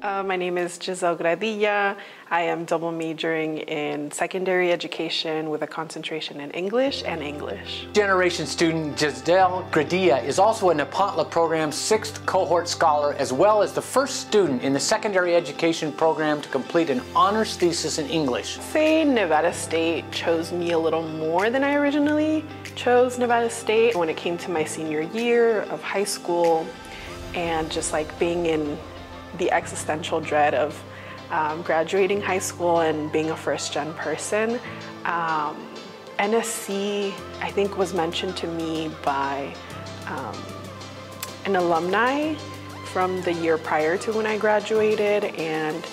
Uh, my name is Giselle Gradilla. I am double majoring in secondary education with a concentration in English and English. Generation student Giselle Gradilla is also a Nepantla program sixth cohort scholar as well as the first student in the secondary education program to complete an honors thesis in English. Say Nevada State chose me a little more than I originally chose Nevada State when it came to my senior year of high school and just like being in the existential dread of um, graduating high school and being a first gen person. Um, NSC, I think, was mentioned to me by um, an alumni from the year prior to when I graduated, and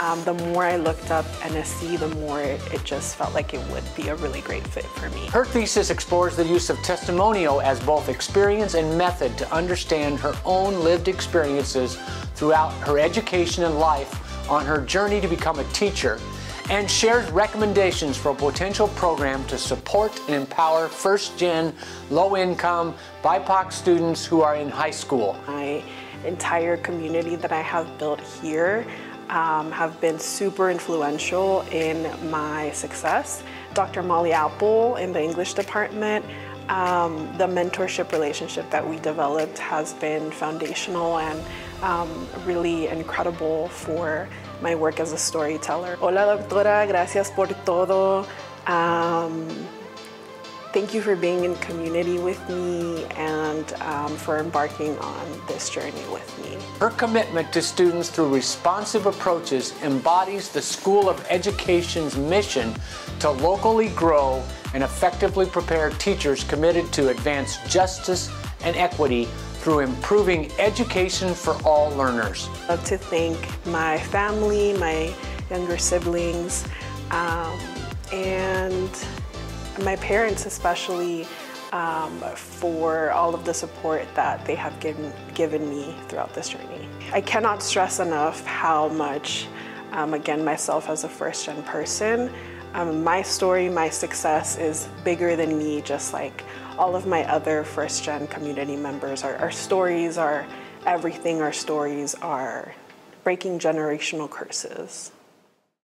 um, the more I looked up NSC, the more it, it, just felt like it would be a really great fit for me. Her thesis explores the use of testimonial as both experience and method to understand her own lived experiences throughout her education and life on her journey to become a teacher and shares recommendations for a potential program to support and empower first-gen, low-income, BIPOC students who are in high school. My entire community that I have built here um, have been super influential in my success. Dr. Molly Apple in the English department, um, the mentorship relationship that we developed has been foundational and um, really incredible for my work as a storyteller. Hola doctora, gracias por todo. Um, Thank you for being in community with me and um, for embarking on this journey with me. Her commitment to students through responsive approaches embodies the School of Education's mission to locally grow and effectively prepare teachers committed to advance justice and equity through improving education for all learners. I'd love to thank my family, my younger siblings, um, and my parents especially um, for all of the support that they have given, given me throughout this journey. I cannot stress enough how much, um, again, myself as a first gen person, um, my story, my success is bigger than me, just like all of my other first gen community members. Our, our stories are everything, our stories are breaking generational curses.